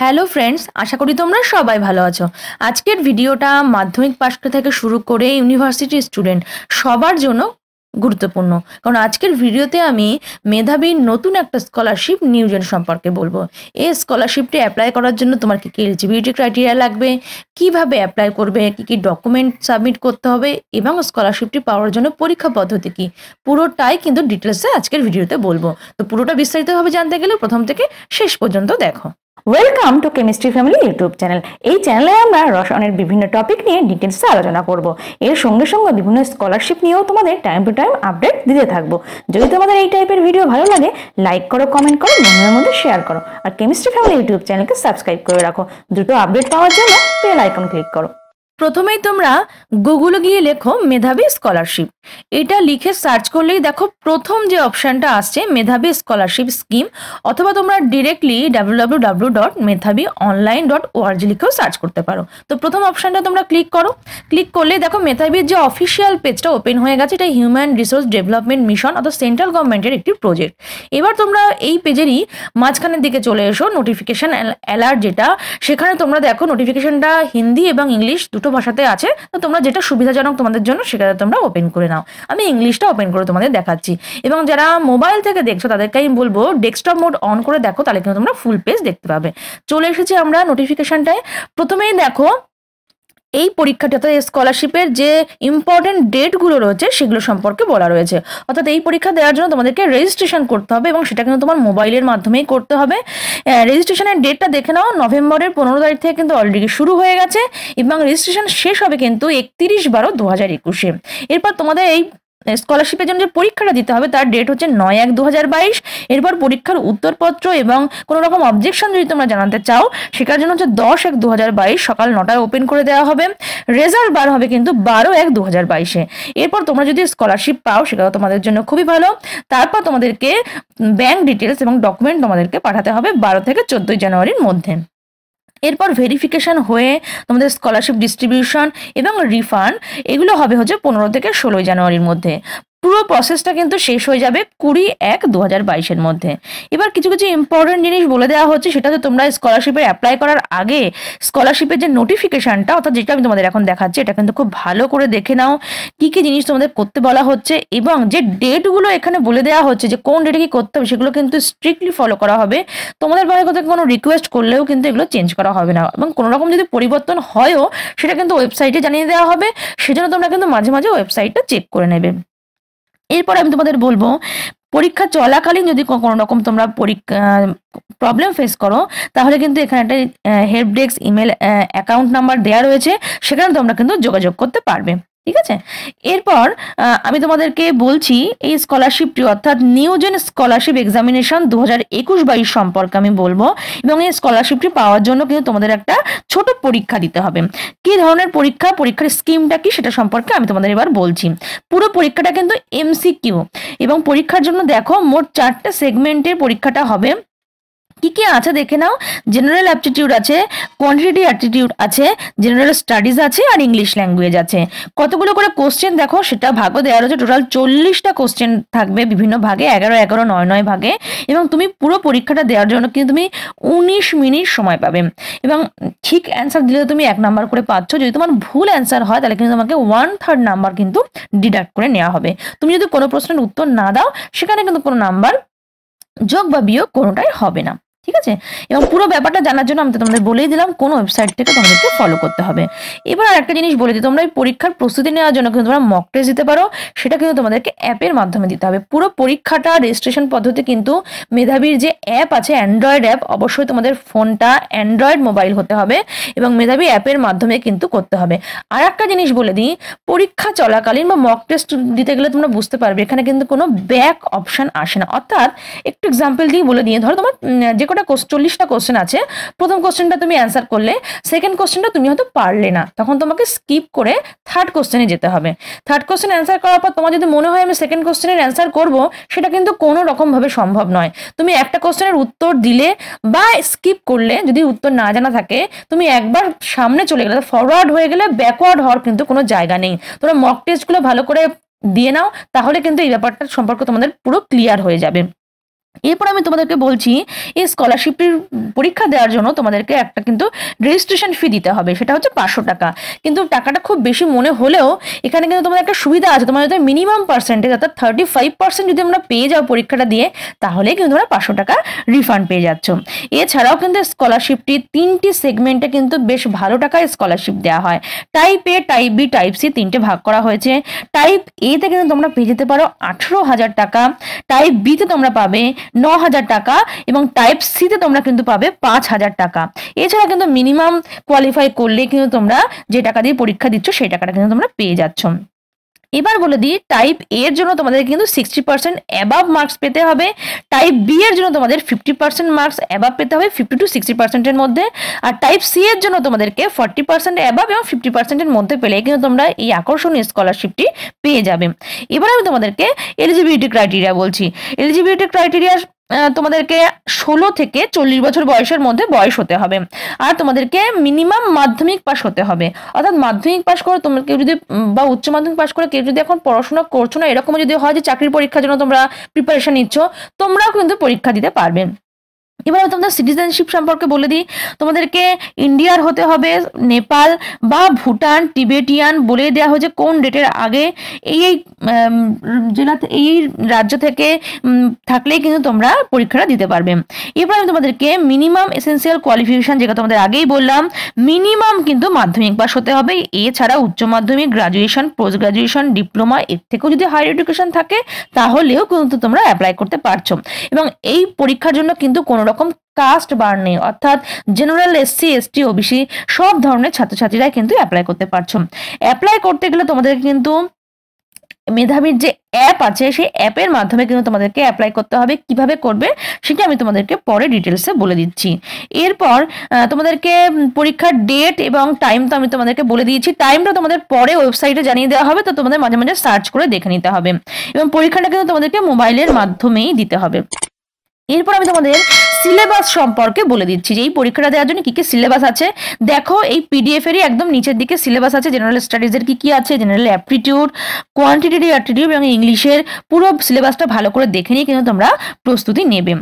Hello friends, আশা করি তোমরা সবাই ভালো আছো। আজকের ভিডিওটা মাধ্যমিক পাশ থেকে শুরু করে ইউনিভার্সিটি স্টুডেন্ট সবার জন্য গুরুত্বপূর্ণ। কারণ আজকের ভিডিওতে আমি মেধাবীর নতুন একটা স্কলারশিপ নিউজেন সম্পর্কে বলব। এই স্কলারশিপটি অ্যাপ্লাই করার জন্য তোমার কী কী এলিজিবিলিটি ক্রাইটেরিয়া লাগবে, কীভাবে অ্যাপ্লাই করবে, কী কী ডকুমেন্ট সাবমিট করতে হবে এবং স্কলারশিপটি পাওয়ার জন্য পরীক্ষা পদ্ধতি কী, পুরোটাই কিন্তু ডিটেলসে আজকের ভিডিওতে বলব। তো পুরোটা বিস্তারিতভাবে জানতে গেলে প্রথম থেকে শেষ পর্যন্ত দেখো। Welcome to chemistry family YouTube channel এই চ্যানেলে আমরা রসায়নের বিভিন্ন টপিক নিয়ে ডিটেলসে আলোচনা করব। এর সঙ্গে সঙ্গে বিভিন্ন স্কলারশিপ নিয়েও তোমাদের টাইম টু টাইম আপডেট দিতে থাকব। যদি তোমাদের এই টাইপের ভিডিও ভালো লাগে লাইক করো কমেন্ট করো, বন্ধুদের মধ্যে শেয়ার করো। আর কেমিস্ট্রি ফ্যামিলি ইউটিউব চ্যানেলকে সাবস্ক্রাইব করে রাখো। দ্রুত আপডেট পাওয়ার জন্য বেল আইকন ক্লিক করো। প্রথমেই তোমরা গুগলে গিয়ে লেখো মেধাবী স্কলারশিপ। এটা লিখে সার্চ করলেই দেখো প্রথম যে অপশানটা আসছে, মেধাবী স্কলারশিপ স্কিম, অথবা তোমরা directly W dot Medhabi online dot ORG লিখেও সার্চ করতে পারো। তো প্রথম অপশানটা তোমরা ক্লিক করো। ক্লিক করলে দেখো মেধাবীর যে অফিসিয়াল পেজটা ওপেন হয়ে গেছে, এটা হিউম্যান রিসোর্স ডেভেলপমেন্ট মিশন অর্থাৎ সেন্ট্রাল গভর্নমেন্টের একটি প্রজেক্ট। এবার তোমরা এই পেজেরই মাঝখানের দিকে চলে এসো নোটিফিকেশন অ্যালার্ট যেটা, সেখানে তোমরা দেখো নোটিফিকেশানটা হিন্দি এবং ইংলিশ দুটো দুটো ভাষাতে আছে, তো তোমরা যেটা সুবিধাজনক তোমাদের জন্য সেটা তোমরা ওপেন করে নাও। আমি ইংলিশটা ওপেন করে তোমাদের দেখাচ্ছি। এবং যারা মোবাইল থেকে দেখছ তাদেরকে আমি বলব ডেস্কটপ মোড অন করে দেখো, তাহলে কিন্তু তোমরা ফুল পেজ দেখতে পাবে। চলে এসেছি আমরা নোটিফিকেশনটায় প্রথমেই দেখো এই পরীক্ষাটি অর্থাৎ স্কলারশিপের যে ইম্পর্টেন্ট ডেটগুলো রয়েছে, সেগুলো সম্পর্কে বলা রয়েছে। অর্থাৎ এই পরীক্ষা দেওয়ার জন্য তোমাদেরকে রেজিস্ট্রেশন করতে হবে এবং সেটা কিন্তু তোমার মোবাইলের মাধ্যমেই করতে হবে। রেজিস্ট্রেশনের ডেটটা দেখে নাও, নভেম্বরের পনেরো তারিখ থেকে কিন্তু অলরেডি শুরু হয়ে গেছে এবং রেজিস্ট্রেশন শেষ হবে কিন্তু একত্রিশ বারো দু হাজার একুশে। এরপর তোমাদের এই স্কলারশিপের জন্য যে পরীক্ষাটা দিতে হবে, তার ডেট হচ্ছে নয় এক দু এরপর পরীক্ষার উত্তরপত্র এবং কোনো রকম অবজেকশন যদি তোমরা জানাতে চাও, সেটার জন্য হচ্ছে দশ এক দু সকাল নটায় ওপেন করে দেওয়া হবে। রেজাল্ট বার হবে কিন্তু বারো এক দু এরপর তোমরা যদি স্কলারশিপ পাও, সেটাও তোমাদের জন্য খুবই ভালো। তারপর তোমাদেরকে ব্যাংক ডিটেলস এবং ডকুমেন্ট তোমাদেরকে পাঠাতে হবে বারো থেকে চোদ্দোই জানুয়ারির মধ্যে। এরপর ভেরিফিকেশন হয়ে তোমাদের স্কলারশিপ ডিস্ট্রিবিউশন এবং রিফান্ড এগুলো হবে হচ্ছে পনেরো থেকে ষোলোই জানুয়ারির মধ্যে। পুরো প্রসেসটা কিন্তু শেষ হয়ে যাবে কুড়ি এক দু হাজার বাইশের মধ্যে। এবার কিছু কিছু ইম্পর্টেন্ট জিনিস বলে দেওয়া হচ্ছে, সেটা তো তোমরা স্কলারশিপের অ্যাপ্লাই করার আগে স্কলারশিপের যে নোটিফিকেশনটা অর্থাৎ যেটা আমি তোমাদের এখন দেখাচ্ছি, এটা কিন্তু খুব ভালো করে দেখে নাও কি কি জিনিস তোমাদের করতে বলা হচ্ছে এবং যে ডেটগুলো এখানে বলে দেওয়া হচ্ছে, যে কোন ডেটে কি করতে হবে, সেগুলো কিন্তু স্ট্রিক্টলি ফলো করা হবে। তোমাদের পরে কোথাও কোনো রিকোয়েস্ট করলেও কিন্তু এগুলো চেঞ্জ করা হবে না এবং কোনো রকম যদি পরিবর্তন হয়ও, সেটা কিন্তু ওয়েবসাইটে জানিয়ে দেওয়া হবে, সেজন্য তোমরা কিন্তু মাঝে মাঝে ওয়েবসাইটটা চেক করে নেবে। এরপর আমি তোমাদের বলব, পরীক্ষা চলাকালীন যদি কোনো রকম তোমরা পরীক্ষা প্রবলেম ফেস করো, তাহলে কিন্তু এখানে একটা help desk email account number দেওয়া রয়েছে, সেখানে তোমরা কিন্তু যোগাযোগ করতে পারবে। ঠিক আছে? এরপর আমি তোমাদেরকে বলছি, এই স্কলারশিপটি অর্থাৎ নিউজেন স্কলারশিপ এক্সামিনেশন দু হাজার একুশ বাইশ সম্পর্কে আমি বলব এবং এই স্কলারশিপটি পাওয়ার জন্য কিন্তু তোমাদের একটা ছোট পরীক্ষা দিতে হবে। কি ধরনের পরীক্ষা? পরীক্ষার স্কিমটা কি সেটা সম্পর্কে আমি তোমাদের এবার বলছি। পুরো পরীক্ষাটা কিন্তু এমসিকিউ এবং পরীক্ষার জন্য দেখো মোট চারটে সেগমেন্টের পরীক্ষাটা হবে। কি কি আছে দেখে নাও? জেনারেল অ্যাপটিটিউড আছে কোয়ান্টিটি অ্যাপটিটিউড আছে জেনারেল স্টাডিজ আছে আর ইংলিশ ল্যাঙ্গুয়েজ আছে। কতগুলো করে কোশ্চেন দেখো, সেটা ভাগও দেওয়া রয়েছে। টোটাল চল্লিশটা কোশ্চেন থাকবে বিভিন্ন ভাগে, এগারো এগারো, নয় নয় ভাগে। এবং তুমি পুরো পরীক্ষাটা দেওয়ার জন্য কিন্তু তুমি উনিশ মিনিট সময় পাবে। এবং ঠিক অ্যান্সার দিলে তুমি এক নাম্বার করে পাচ্ছ। যদি তোমার ভুল অ্যান্সার হয়, তাহলে কিন্তু তোমাকে ওয়ান থার্ড নাম্বার কিন্তু ডিডাক্ট করে নেওয়া হবে। তুমি যদি কোনো প্রশ্নের উত্তর না দাও, সেখানে কিন্তু কোনো নাম্বার যোগ বা বিয়োগ কোনোটাই হবে না। ঠিক আছে? এবং পুরো ব্যাপারটা জানার জন্য আমি তো তোমাদের বলেই দিলাম, কোন ওয়েবসাইট থেকে তোমাদেরকে ফলো করতে হবে। এবার আর একটা জিনিস বলে দিই, তোমরা এই পরীক্ষার প্রস্তুতি নেওয়ার জন্য কিন্তু তোমরা মক টেস্ট দিতে পারো, সেটা কিন্তু তোমাদেরকে অ্যাপের মাধ্যমে দিতে হবে। পুরো পরীক্ষাটা রেজিস্ট্রেশন পদ্ধতি কিন্তু মেধাবীর যে অ্যাপ আছে অ্যান্ড্রয়েড অ্যাপ অবশ্যই তোমাদের ফোনটা অ্যান্ড্রয়েড মোবাইল হতে হবে এবং মেধাবী অ্যাপের মাধ্যমে কিন্তু করতে হবে। আর একটা জিনিস বলে দিই, পরীক্ষা চলাকালীন বা মক টেস্ট দিতে গেলে তোমরা বুঝতে পারবে, এখানে কিন্তু কোনো ব্যাক অপশন আসে না। অর্থাৎ একটু এক্সাম্পল দিয়ে বলে দিয়ে ধরো তোমার যে কোনো কটা চল্লিশটা কোশ্চেন আছে। প্রথম কোশ্চেনটা তুমি অ্যান্সার করলে সেকেন্ড কোশ্চেনটা তুমি হয়তো পারলে না। তখন তোমাকে স্কিপ করে থার্ড কোশ্চেনে যেতে হবে। থার্ড কোশ্চেন অ্যান্সার করার পর তোমার যদি মনে হয় আমি সেকেন্ড কোশ্চেনের অ্যান্সার করব, সেটা কিন্তু কোনো রকমভাবে সম্ভব নয়। তুমি একটা কোশ্চেনের উত্তর দিলে বা স্কিপ করলে, যদি উত্তর না জানা থাকে, তুমি একবার সামনে চলে গেলে ফরওয়ার্ড হয়ে গেলে ব্যাকওয়ার্ড হওয়ার কিন্তু কোনো জায়গা নেই। তোমরা মক টেস্টগুলো ভালো করে দিয়ে নাও, তাহলে কিন্তু এই ব্যাপারটা সম্পর্কে তোমাদের পুরো ক্লিয়ার হয়ে যাবে। এরপর আমি তোমাদেরকে বলছি, এই স্কলারশিপটির পরীক্ষা দেওয়ার জন্য তোমাদেরকে একটা কিন্তু রেজিস্ট্রেশন ফি দিতে হবে, সেটা হচ্ছে পাঁচশো টাকা। কিন্তু টাকাটা খুব বেশি মনে হলেও এখানে কিন্তু তোমাদের একটা সুবিধা আছে, তোমার যদি মিনিমাম পার্সেন্টেজ অর্থাৎ থার্টি ফাইভ পার্সেন্ট যদি আমরা পেয়ে যাও পরীক্ষাটা দিয়ে তাহলে কিন্তু তোমরা পাঁচশো টাকা রিফান্ড পেয়ে যাচ্ছ। এছাড়াও কিন্তু স্কলারশিপটি তিনটি সেগমেন্টে কিন্তু বেশ ভালো টাকায় স্কলারশিপ দেওয়া হয়। Type A type B type C তিনটে ভাগ করা হয়েছে। টাইপ এতে কিন্তু তোমরা পেয়ে যেতে পারো আঠেরো হাজার টাকা টাইপ বিতে তোমরা পাবে ন হাজার টাকা এবং টাইপ সি তে তোমরা কিন্তু পাবে পাঁচ হাজার টাকা। এছাড়া কিন্তু মিনিমাম কোয়ালিফাই করলে কিন্তু তোমরা যে টাকা দিয়ে পরীক্ষা দিচ্ছ সেই টাকাটা কিন্তু তোমরা পেয়ে যাচ্ছ। এবার বলে দিই টাইপ এ এর জন্য তোমাদের কিন্তু সিক্সটি পার্সেন্ট অ্যাবাভ মার্কস পেতে হবে। টাইপ বি এর জন্য তোমাদের ফিফটি পার্সেন্ট মার্কস অ্যাবাভ পেতে হবে ফিফটি টু সিক্সটি পার্সেন্টের মধ্যে। আর টাইপ সি এর জন্য তোমাদেরকে ফর্টি পার্সেন্ট অ্যাবাভ এবং ফিফটি পার্সেন্টের মধ্যে পেলে কিন্তু তোমরা এই আকর্ষণীয় স্কলারশিপটি পেয়ে যাবে। এবার আমি তোমাদেরকে এলিজিবিলিটি ক্রাইটেরিয়া বলছি। এলিজিবিলিটি ক্রাইটেরিয়া তোমাদেরকে ষোলো থেকে চল্লিশ বছর বয়সের মধ্যে বয়স হতে হবে। আর তোমাদেরকে মিনিমাম মাধ্যমিক পাশ হতে হবে। অর্থাৎ মাধ্যমিক পাশ করে তোমরা কেউ যদি বা উচ্চ মাধ্যমিক পাশ করে কেউ যদি এখন পড়াশোনা করছ না এরকম যদি হয় যে চাকরির পরীক্ষার জন্য তোমরা প্রিপারেশন নিচ্ছ, তোমরাও কিন্তু পরীক্ষা দিতে পারবে। এবার তোমাদের সিটিজেনশিপ সম্পর্কে বলে দিই। তোমাদেরকে ইন্ডিয়ার হতে হবে, নেপাল বা ভুটান, টিবেটিয়ান বলে দেওয়া হয়েছে কোন ডেটের আগে। এই এই জেলা এই এই রাজ্য থেকে থাকলেই কিন্তু তোমরা পরীক্ষাটা দিতে পারবে। এবার আমি তোমাদেরকে মিনিমাম এসেন্সিয়াল কোয়ালিফিকেশন যেটা তোমাদের আগেই বললাম মিনিমাম কিন্তু মাধ্যমিক পাস হতে হবে। এছাড়া উচ্চ মাধ্যমিক গ্রাজুয়েশন পোস্ট গ্রাজুয়েশন ডিপ্লোমা এর থেকেও যদি হায়ার এডুকেশন থাকে, তাহলেও কিন্তু তোমরা অ্যাপ্লাই করতে পারছ। এবং এই পরীক্ষার জন্য কিন্তু কোনো রকম কাস্ট বার নেই। অর্থাৎ জেনারেল এসসি এসটি ওবিসি সব ধরনের ছাত্রছাত্রীরা কিন্তু অ্যাপ্লাই করতে পারছ। অ্যাপ্লাই করতে গেলে তোমাদের কিন্তু মেধাবীর যে অ্যাপ আছে, সেই অ্যাপের মাধ্যমে কিন্তু তোমাদেরকে অ্যাপ্লাই করতে হবে। কীভাবে করবে সেটা আমি তোমাদেরকে পরে ডিটেলসে বলে দিচ্ছি। এরপর তোমাদেরকে পরীক্ষার ডেট এবং টাইম তো আমি তোমাদেরকে বলে দিয়েছি। টাইমটা তোমাদের পরে ওয়েবসাইটে জানিয়ে দেওয়া হবে, তো তোমাদের মাঝে মাঝে সার্চ করে দেখে নিতে হবে। এবং পরীক্ষাটা কিন্তু তোমাদেরকে মোবাইলের মাধ্যমেই দিতে হবে। এরপর আমি তোমাদের সিলেবাস সম্পর্কে বলে দিচ্ছি যে, এই পরীক্ষাটা দেওয়ার জন্য কি কি সিলেবাস আছে? দেখো, এই পিডিএফ এরই একদম নিচের দিকে সিলেবাস আছে জেনারেল স্টাডিজের কি কি আছে জেনারেল অ্যাপটিটিউড কোয়ান্টিটেটিভ অ্যাপটিটিউড এবং ইংলিশের পুরো সিলেবাসটা ভালো করে দেখে নিয়ে কিন্তু তোমরা প্রস্তুতি নেবে।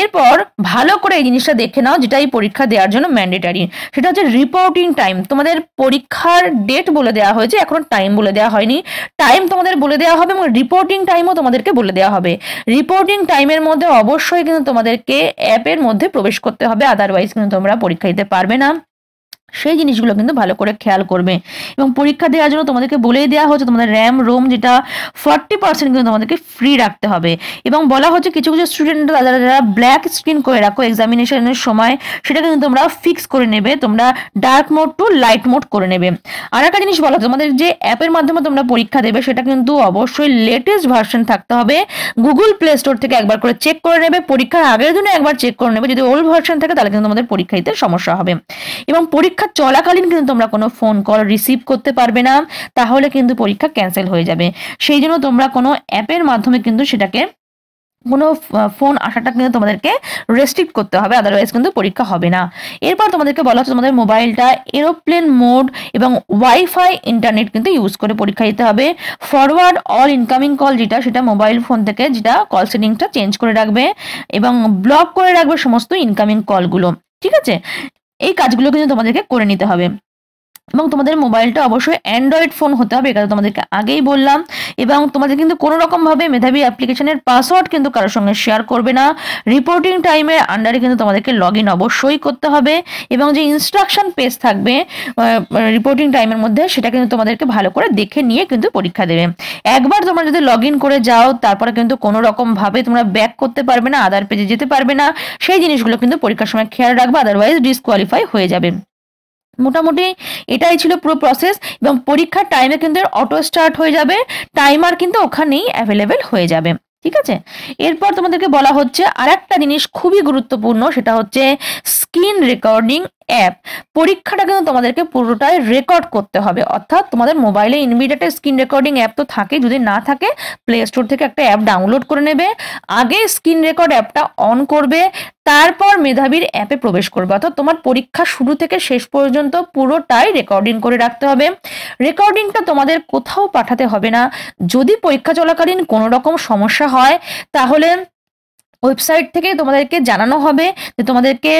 এরপর ভালো করে এই জিনিসটা দেখে নাও, যেটা এই পরীক্ষা দেওয়ার জন্য ম্যান্ডেটারি সেটা হচ্ছে রিপোর্টিং টাইম তোমাদের পরীক্ষার ডেট বলে দেওয়া হয়েছে, এখন টাইম বলে দেওয়া হয়নি। টাইম তোমাদের বলে দেওয়া হবে এবং রিপোর্টিং টাইমও তোমাদেরকে বলে দেওয়া হবে। রিপোর্টিং টাইমের মধ্যে অবশ্যই কিন্তু তোমাদেরকে অ্যাপের মধ্যে প্রবেশ করতে হবে আদারওয়াইজ কিন্তু তোমরা পরীক্ষা দিতে পারবে না। সেই জিনিসগুলো কিন্তু ভালো করে খেয়াল করবে। এবং পরীক্ষা দেওয়ার জন্য তোমাদেরকে বলেই দেওয়া হচ্ছে তোমাদের র্যাম, রোম যেটা ফর্টি পার্সেন্ট কিন্তু তোমাদেরকে ফ্রি রাখতে হবে। এবং বলা হচ্ছে কিছু কিছু স্টুডেন্ট যারা যারা ব্ল্যাক স্ক্রিন করে রাখো এক্সামিনেশনের সময় সেটা কিন্তু তোমরা ফিক্স করে নেবে, তোমরা dark mode to light mode করে নেবে। আর একটা জিনিস বলা তোমাদের যে অ্যাপের মাধ্যমে তোমরা পরীক্ষা দেবে, সেটা কিন্তু অবশ্যই লেটেস্ট ভার্সন থাকতে হবে। গুগল প্লে স্টোর থেকে একবার করে চেক করে নেবে, পরীক্ষার আগের দিনে একবার চেক করে নেবে, যদি ওল্ড ভার্সন থাকে, তাহলে কিন্তু তোমাদের পরীক্ষা দিতে সমস্যা হবে। এবং পরীক্ষা পরীক্ষা চলাকালীন কিন্তু তোমরা কোনো ফোন কল রিসিভ করতে পারবে না, তাহলে কিন্তু পরীক্ষা ক্যান্সেল হয়ে যাবে। সেই জন্য তোমরা কোনো অ্যাপের মাধ্যমে কিন্তু সেটাকে কোনো ফোন আসাটা কিন্তু তোমাদেরকে রেস্ট্রিক্ট করতে হবে আদারওয়াইজ কিন্তু পরীক্ষা হবে না। এরপর তোমাদেরকে বলা হচ্ছে তোমাদের মোবাইলটা এরোপ্লেন মোড এবং ওয়াইফাই ইন্টারনেট কিন্তু ইউজ করে পরীক্ষা দিতে হবে। ফরওয়ার্ড অল ইনকামিং কল যেটা, সেটা মোবাইল ফোন থেকে যেটা কল সেটিংটা চেঞ্জ করে রাখবে এবং ব্লক করে রাখবে সমস্ত ইনকামিং কলগুলো ঠিক আছে? এই কাজগুলো কিন্তু তোমাদেরকে করে নিতে হবে। এবং তোমাদের মোবাইলটা অবশ্যই অ্যান্ড্রয়েড ফোন হতে হবে, এটা তোমাদেরকে আগেই বললাম। এবং তোমাদের কিন্তু কোনো রকমভাবে মেধাবী অ্যাপ্লিকেশনের পাসওয়ার্ড কিন্তু কারোর সঙ্গে শেয়ার করবে না। রিপোর্টিং টাইমের আন্ডারে কিন্তু তোমাদেরকে লগ ইন অবশ্যই করতে হবে। এবং যে ইনস্ট্রাকশন পেজ থাকবে রিপোর্টিং টাইমের মধ্যে, সেটা কিন্তু তোমাদেরকে ভালো করে দেখে নিয়ে কিন্তু পরীক্ষা দেবে। একবার তোমরা যদি লগ ইন করে যাও, তারপরে কিন্তু কোনো রকমভাবে তোমরা ব্যাক করতে পারবে না আদার পেজে যেতে পারবে না। সেই জিনিসগুলো কিন্তু পরীক্ষার সময় খেয়াল রাখবে আদারওয়াইজ ডিসকোয়ালিফাই হয়ে যাবে। মোটামুটি এটাই ছিল পুরো প্রসেস এবং পরীক্ষার টাইমে কিন্তু অটো স্টার্ট হয়ে যাবে টাইমার কিন্তু ওখানেই অ্যাভেলেবেল হয়ে যাবে, ঠিক আছে? এরপর তোমাদেরকে বলা হচ্ছে আর একটা জিনিস খুবই গুরুত্বপূর্ণ, সেটা হচ্ছে স্ক্রিন রেকর্ডিং অ্যাপ পরীক্ষাটা কিন্তু তোমাদেরকে পুরোটাই রেকর্ড করতে হবে। অর্থাৎ তোমাদের মোবাইলে ইনভিডিয়েটের স্ক্রিন রেকর্ডিং অ্যাপ তো থাকে, যদি না থাকে প্লে স্টোর থেকে একটা অ্যাপ ডাউনলোড করে নেবে, আগে স্ক্রিন রেকর্ড অ্যাপটা অন করবে, তারপর মেধাবীর অ্যাপে প্রবেশ করবে। অর্থাৎ তোমার পরীক্ষা শুরু থেকে শেষ পর্যন্ত পুরোটাই রেকর্ডিং করে রাখতে হবে। রেকর্ডিংটা তোমাদের কোথাও পাঠাতে হবে না। যদি পরীক্ষা চলাকালীন কোনো রকম সমস্যা হয়, তাহলে ওয়েবসাইট থেকে তোমাদেরকে জানানো হবে যে তোমাদেরকে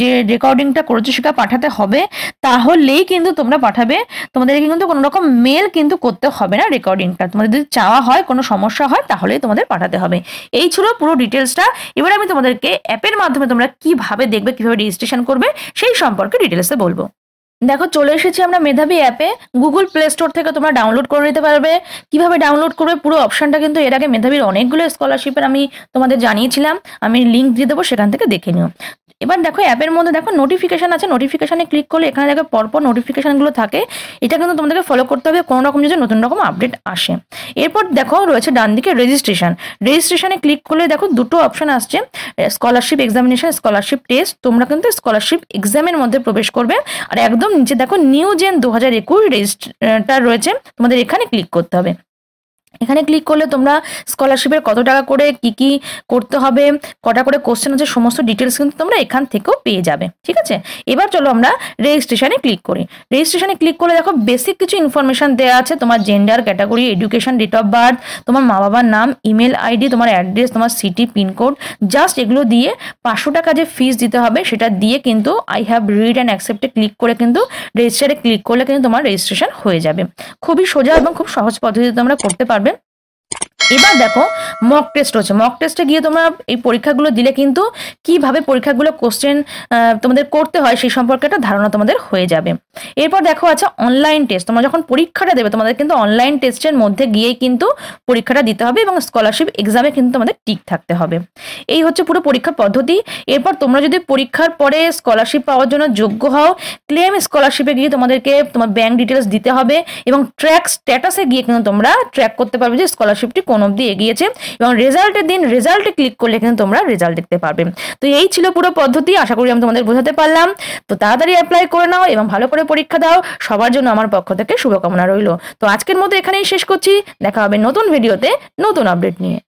যে রেকর্ডিংটা করেছ সেটা পাঠাতে হবে। তাহলেই কিন্তু তোমরা পাঠাবে। তোমাদেরকে কিন্তু কোনো রকম মেল কিন্তু করতে হবে না রেকর্ডিংটা তোমাদের যদি চাওয়া হয়, কোনো সমস্যা হয়, তাহলেই তোমাদের পাঠাতে হবে। এই ছিল পুরো ডিটেলসটা এবার আমি তোমাদেরকে অ্যাপের মাধ্যমে তোমরা কীভাবে দেখবে, কীভাবে রেজিস্ট্রেশন করবে, সেই সম্পর্কে ডিটেলসে বলব। দেখো, চলে এসেছি আমরা মেধাবী অ্যাপে। গুগল প্লে স্টোর থেকে তোমরা ডাউনলোড করে নিতে পারবে। কীভাবে ডাউনলোড করবে পুরো অপশনটা কিন্তু এর আগে মেধাবীর অনেকগুলো স্কলারশিপের আমি তোমাদের জানিয়েছিলাম। আমি লিঙ্ক দিয়ে দেবো, সেখান থেকে দেখে নিও। এবার দেখো অ্যাপের মধ্যে দেখো নোটিফিকেশান আছে। নোটিফিকেশানে ক্লিক করলে এখানে দেখো, পরপর নোটিফিকেশনগুলো থাকে। এটা কিন্তু তোমাদেরকে ফলো করতে হবে, কোনো রকম যদি নতুন রকম আপডেট আসে। এরপর দেখো, রয়েছে ডান দিকে রেজিস্ট্রেশন রেজিস্ট্রেশনে ক্লিক করলে দেখো, দুটো অপশন আসছে। স্কলারশিপ এক্সামিনেশন স্কলারশিপ টেস্ট তোমরা কিন্তু স্কলারশিপ এক্সামের মধ্যে প্রবেশ করবে। আর একদম নিচে দেখো নিউ জেন দু হাজার একুশ রেজিস্টার রয়েছে তোমাদের এখানে ক্লিক করতে হবে। এখানে ক্লিক করলে তোমরা স্কলারশিপের কত টাকা করে, কি কি করতে হবে, কটা করে কোশ্চেন আছে, সমস্ত ডিটেলস কিন্তু তোমরা এখান থেকেও পেয়ে যাবে, ঠিক আছে? এবার চলো আমরা রেজিস্ট্রেশনে ক্লিক করি। রেজিস্ট্রেশনে ক্লিক করলে দেখো বেসিক কিছু ইনফরমেশন দেওয়া আছে, তোমার gender category education date of birth তোমার মা বাবার নাম ইমেল আইডি তোমার অ্যাড্রেস তোমার সিটি পিনকোড জাস্ট এগুলো দিয়ে পাঁচশো টাকা যে ফিস দিতে হবে, সেটা দিয়ে কিন্তু I have read and accepted click করে কিন্তু রেজিস্টারে ক্লিক করলে কিন্তু তোমার রেজিস্ট্রেশন হয়ে যাবে। খুবই সোজা এবং খুব সহজ পদ্ধতিতে তোমরা করতে পারবে এবার দেখো মক টেস্ট হচ্ছে মক টেস্টে গিয়ে তোমরা এই পরীক্ষাগুলো দিলে কিন্তু কীভাবে পরীক্ষাগুলো কোশ্চেন তোমাদের করতে হয় সেই সম্পর্কে একটা ধারণা তোমাদের হয়ে যাবে। এরপর দেখো আচ্ছা অনলাইন টেস্ট তোমরা যখন পরীক্ষাটা দেবে, তোমাদের কিন্তু অনলাইন টেস্টের মধ্যে গিয়েই কিন্তু পরীক্ষাটা দিতে হবে এবং স্কলারশিপ এক্সামে কিন্তু তোমাদের টিক থাকতে হবে। এই হচ্ছে পুরো পরীক্ষা পদ্ধতি। এরপর তোমরা যদি পরীক্ষার পরে স্কলারশিপ পাওয়ার জন্য যোগ্য হও ক্লেম স্কলারশিপে গিয়ে তোমাদেরকে তোমার ব্যাংক ডিটেলস দিতে হবে এবং ট্র্যাক স্ট্যাটাসে গিয়ে কিন্তু তোমরা ট্র্যাক করতে পারবে যে স্কলারশিপটি কোন অবধি এগিয়েছে এবং রেজাল্টের দিন রেজাল্টে ক্লিক করলে কিন্তু তোমরা রেজাল্ট দেখতে পারবে। তো এই ছিল পুরো পদ্ধতি, আশা করি আমি তোমাদের বোঝাতে পারলাম। তো তাড়াতাড়ি অ্যাপ্লাই করে নাও এবং ভালো করে পরীক্ষা দাও। সবার জন্য আমার পক্ষ থেকে শুভকামনা রইল। তো আজকের মতো এখানেই শেষ করছি। দেখা হবে নতুন ভিডিওতে নতুন আপডেট নিয়ে।